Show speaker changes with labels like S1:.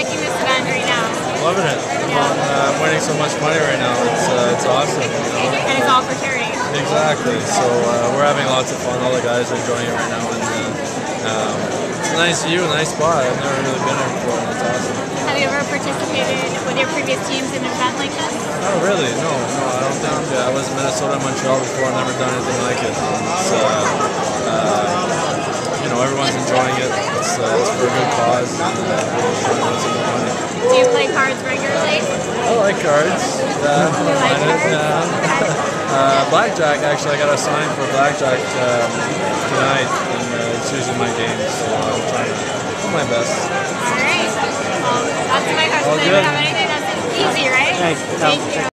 S1: liking this event right now?
S2: Loving it.
S1: Yeah.
S2: Uh, I'm winning so much money right now. It's uh, it's awesome. You know?
S1: And it's all for charity.
S2: Exactly. So uh, we're having lots of fun. All the guys are enjoying it right now, and uh, um, it's a nice view, a nice spot. I've never really been here before, and it's awesome.
S1: Have you ever participated with your previous teams in an event like this?
S2: Oh, really? No, no, I don't think. I was in Minnesota and Montreal before. I've never done anything like it. It's, It's, uh, it's for a good cause, and uh, we're just trying to win some more money.
S1: Do you play cards regularly?
S2: I like cards. Uh, I
S1: You like
S2: mind it.
S1: cards?
S2: Yeah. uh, blackjack, actually, I got a sign for blackjack um, tonight, and uh, it's usually my game, so I'm trying to do my best.
S1: All right. Well, that's my question.
S2: All
S1: Does anyone
S2: good.
S1: have anything? That's easy, right?
S3: Thanks. No.
S1: Thank you.